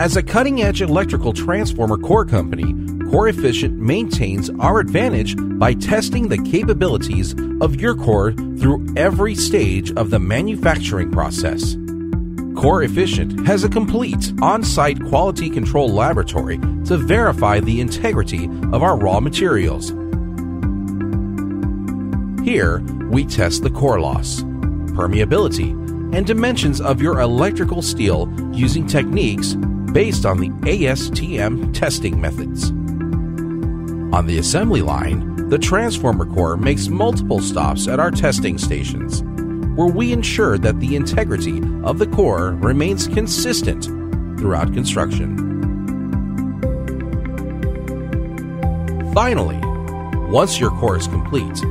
As a cutting edge electrical transformer core company, Corefficient maintains our advantage by testing the capabilities of your core through every stage of the manufacturing process. Corefficient has a complete on site quality control laboratory to verify the integrity of our raw materials. Here, we test the core loss, permeability, and dimensions of your electrical steel using techniques based on the ASTM testing methods. On the assembly line, the transformer core makes multiple stops at our testing stations, where we ensure that the integrity of the core remains consistent throughout construction. Finally, once your core is complete,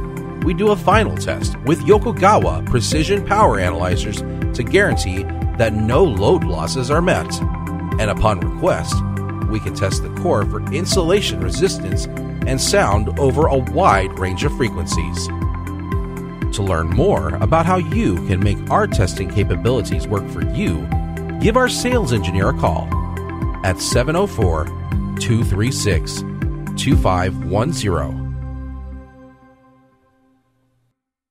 we do a final test with Yokogawa precision power analyzers to guarantee that no load losses are met and upon request, we can test the core for insulation resistance and sound over a wide range of frequencies. To learn more about how you can make our testing capabilities work for you, give our sales engineer a call at 704 236 2510